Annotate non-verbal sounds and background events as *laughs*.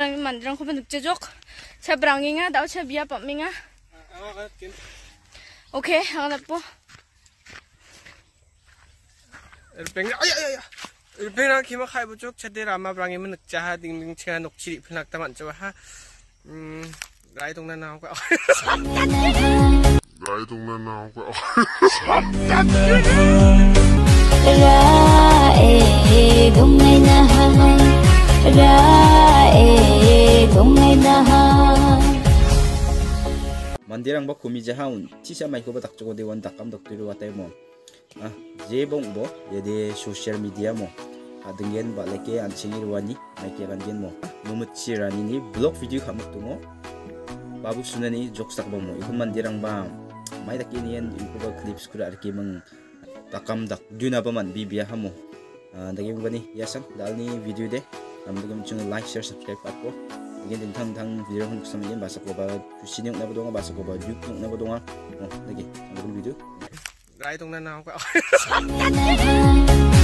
mandrang ko banuk jok sa branginga daw sa biya pa minga okay ang po Irpeng ay ay ay Irpeng na kima khai bu chok chade rama brangi man nak chaha ding ding chinga nok chiri phnak taman chawa ha. Um rai tong na naw ka rai tong na naw ka ra e gum ngày na hai ra mandirang bo kumi jahaun. Tisa maiko bo de wan takam dok turu watai mo. Ah jebong bo jadi social media mo. Ah, Adingen ba leke wani ruani maike ganjen mo. Mumut sirani ni blog video kamu tumo babu sunani joksak bo mo. Ikun mandirang ba mai takini en ikun bo clips kura arki meng takam dak duna ba man bibia hamu ah, dagi bani yasam dalni video de. Samdu kamu chung like share subscribe aku. 이게 당당 비례랑 한국 삼계 마사고바 주신형 나보동아 마사고바 육동 나보동아 어 나게 장군 비드 라이 동네 나온 거야. *laughs*